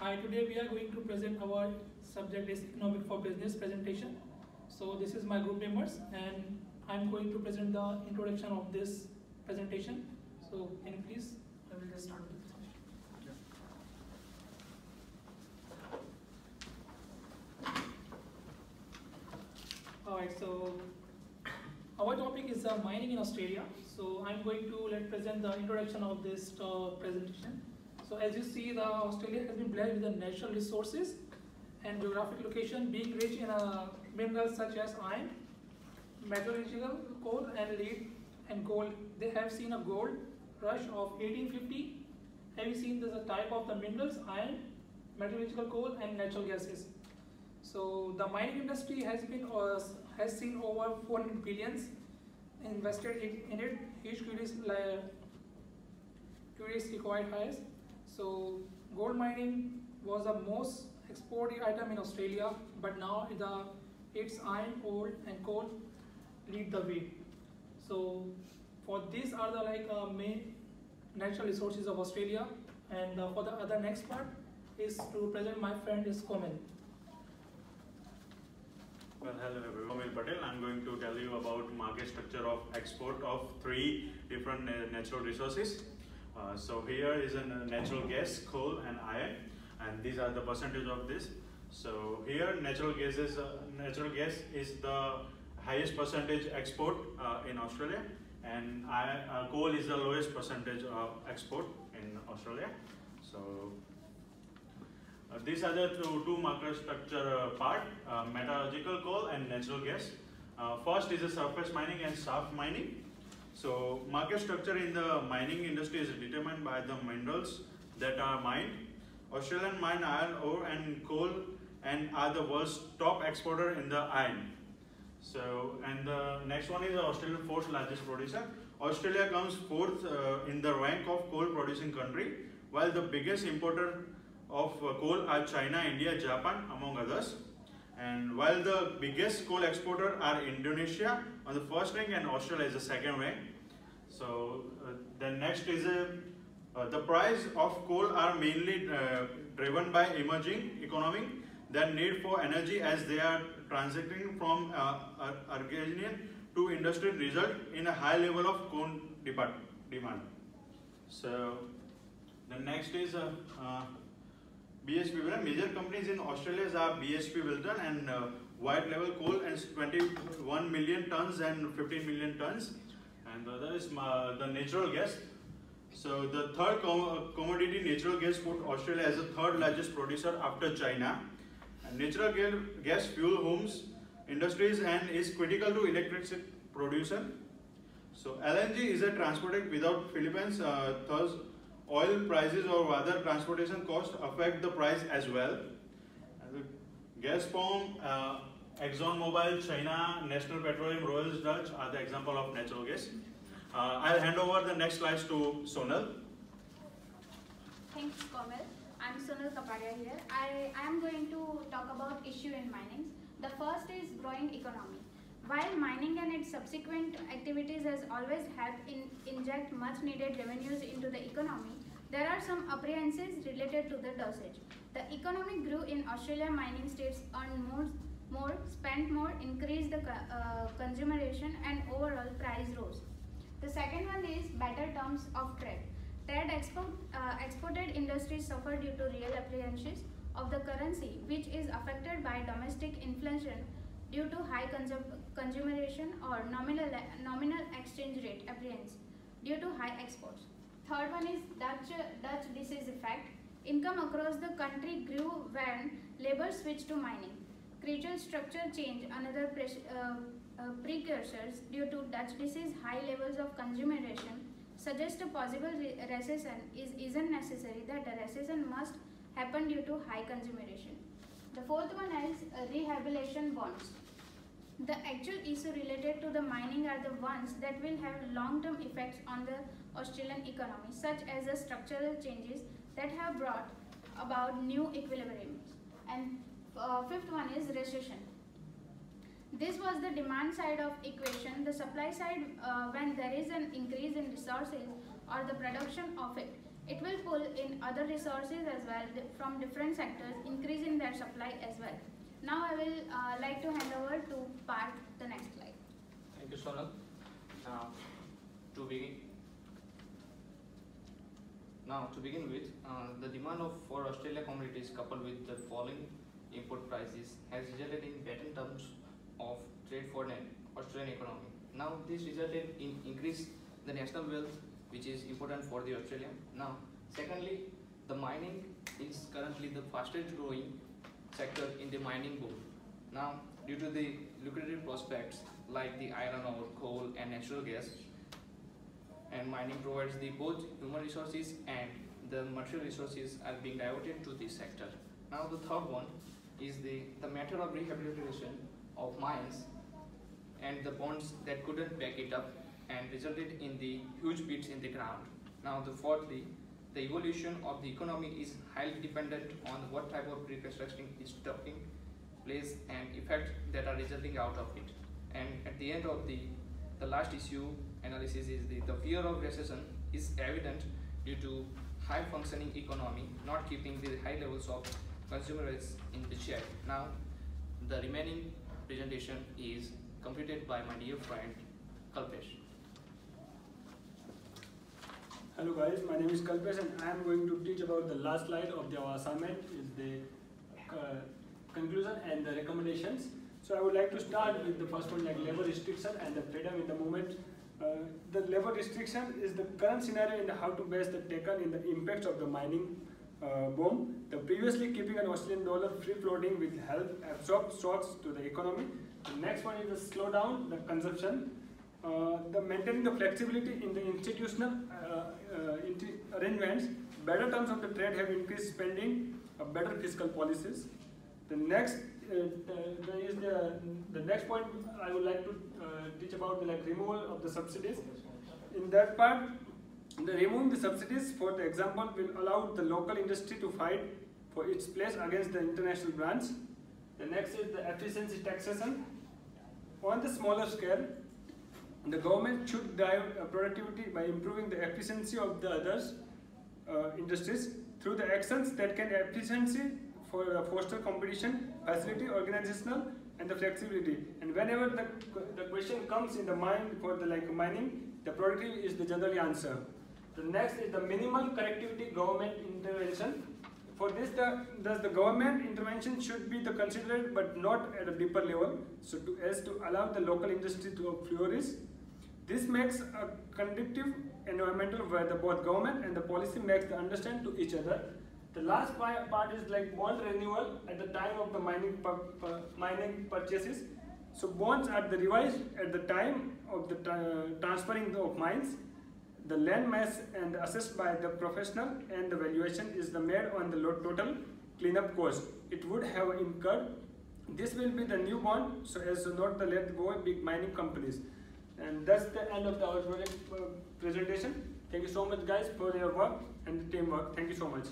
Hi, today we are going to present our subject is economic for business presentation. So this is my group members and I'm going to present the introduction of this presentation. So can you please, I will just start with presentation. Alright, so our topic is uh, mining in Australia. So I'm going to let present the introduction of this uh, presentation. So as you see, the Australia has been blessed with the natural resources and geographic location being rich in uh, minerals such as iron, metallurgical coal and lead and gold. They have seen a gold rush of 1850. Have you seen the type of the minerals, iron, metallurgical coal and natural gases? So the mining industry has been uh, has seen over 400 billions invested in, in it. Each curious curious required highs. So gold mining was the most exported item in Australia, but now the its iron, ore, and coal lead the way. So for these are the like uh, main natural resources of Australia, and uh, for the other next part is to present my friend is Komal. Well, hello everyone. Kaumil Patel. I'm going to tell you about market structure of export of three different uh, natural resources. Uh, so here is a natural gas, coal and iron and these are the percentage of this. So here natural gas is, uh, natural gas is the highest percentage export uh, in Australia and uh, coal is the lowest percentage of export in Australia. So uh, these are the two, two market structure part, metallurgical coal and natural gas. First is the surface mining and shaft mining. So market structure in the mining industry is determined by the minerals that are mined. Australian mine iron ore and coal and are the world's top exporter in the iron. So, and the next one is the Australian fourth largest producer. Australia comes fourth uh, in the rank of coal producing country, while the biggest importer of uh, coal are China, India, Japan among others. And while the biggest coal exporter are Indonesia on the first rank and Australia is the second rank. So uh, the next is uh, uh, the price of coal are mainly uh, driven by emerging economy that need for energy as they are transiting from uh, to industrial result in a high level of coal demand. So the next is uh, BHP Billiton. Major companies in Australia are BHP Billiton and uh, Whitehaven Coal and 21 million tons and 15 million tons. And the other is uh, the natural gas. So the third com commodity natural gas put Australia as the third largest producer after China. And natural gas fuel homes, industries and is critical to electricity production. So LNG is a transported without Philippines, uh, thus oil prices or other transportation costs affect the price as well. Gazprom, uh, ExxonMobil, China, National Petroleum, Royal Dutch are the example of natural gas. Uh, I'll hand over the next slides to Sonal. Thanks, Komal. I'm Sonal Kapadiya here. I am going to talk about issue in mining. The first is growing economy. While mining and its subsequent activities has always helped in inject much needed revenues into the economy, there are some apprehensions related to the dosage. The economy grew in Australia mining states earned more, more spent more, increased the uh, consumeration and overall price rose. The second one is better terms of trade. Trade export, uh, exported industries suffer due to real apprehensions of the currency which is affected by domestic inflation due to high consum consumeration or nominal, nominal exchange rate apprehensions due to high exports. Third one is Dutch, Dutch disease effect. Income across the country grew when labor switched to mining. Creature structure change, another uh, uh, precursors due to Dutch disease, high levels of consumeration suggest a possible re recession is isn't necessary that a recession must happen due to high consumeration. The fourth one is uh, rehabilitation bonds. The actual issue related to the mining are the ones that will have long-term effects on the Australian economy, such as the structural changes that have brought about new equilibrium. And uh, fifth one is recession. This was the demand side of equation. The supply side, uh, when there is an increase in resources or the production of it, It will pull in other resources as well from different sectors, increasing their supply as well. Now I will uh, like to hand over to Parth, the next slide. Thank you, Sonal. Now, to begin, now to begin with, uh, the demand of for Australia commodities coupled with the falling import prices has resulted in better terms of trade for the Australian economy. Now, this resulted in increase the national wealth, which is important for the Australia. Now, secondly, the mining is currently the fastest growing sector in the mining boom. Now, due to the lucrative prospects like the iron ore, coal, and natural gas, and mining provides the both human resources and the material resources are being diverted to this sector. Now, the third one is the, the matter of rehabilitation of mines and the bonds that couldn't back it up and resulted in the huge pits in the ground. Now, the fourthly, the evolution of the economy is highly dependent on what type of reconstruction is taking place and effect that are resulting out of it. And at the end of the the last issue analysis is the, the fear of recession is evident due to high functioning economy not keeping the high levels of consumer risk in the check. Now, the remaining presentation is completed by my dear friend Kalpesh. Hello guys, my name is Kalpesh and I am going to teach about the last slide of the, our assignment is the uh, conclusion and the recommendations. So I would like to start with the first one like labor restriction and the freedom in the movement. Uh, the labor restriction is the current scenario in how to base the taken in the impacts of the mining uh, boom. The previously keeping an Australian dollar free floating will help absorb shocks to the economy. The next one is the slowdown, the consumption. Uh, the maintaining the flexibility in the institutional uh, uh, arrangements, better terms of the trade have increased spending, uh, better fiscal policies. The next, uh, is the the next point I would like to teach about the like removal of the subsidies. In that part, the removing the subsidies, for the example, will allow the local industry to fight for its place against the international brands. The next is the efficiency taxation. On the smaller scale, the government should drive productivity by improving the efficiency of the others uh, industries through the actions that can efficiency for uh, foster competition, facility, organizational, and the flexibility. And whenever the, the question comes in the mind for the like mining, the productivity is the generally answer. The next is the minimal connectivity government intervention. For this, the, thus the government intervention should be the considered but not at a deeper level, so to, as to allow the local industry to flourish. This makes a conducive environmental where the both government and the policy makes the understand to each other. The last part is like bond renewal at the time of the mining mining purchases. So bonds are the revised at the time of the tra- transferring of mines. The land mass and assessed by the professional and the valuation is the made on the total cleanup cost. It would have incurred. This will be the new bond, so as not to let go big mining companies. And that's the end of the our project uh, presentation. Thank you so much, guys, for your work and the teamwork. Thank you so much.